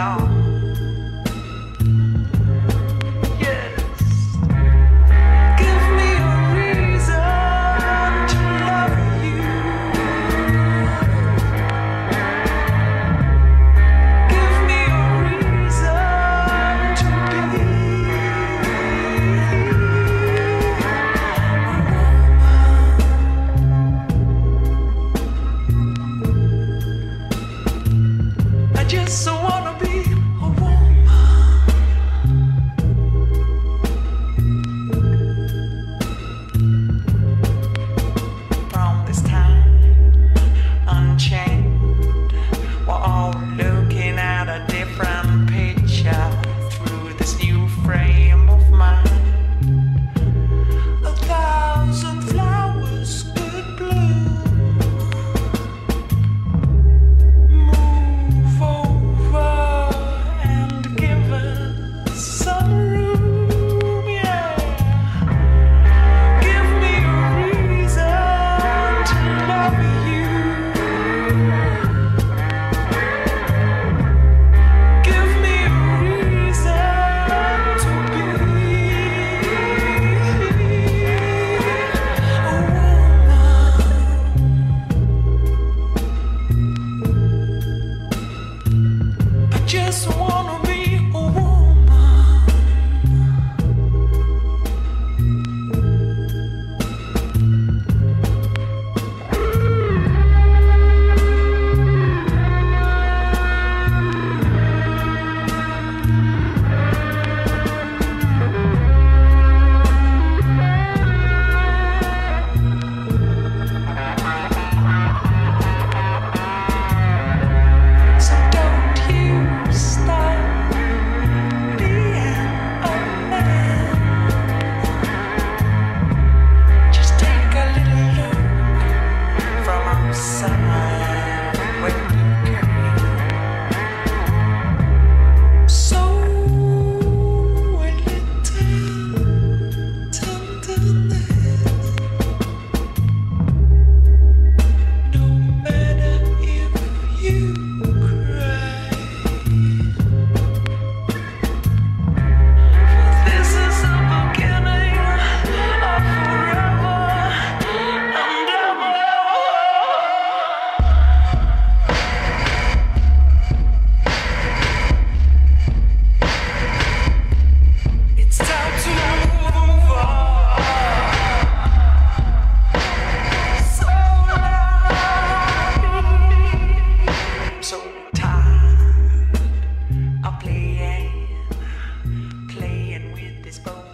y'all. is bone.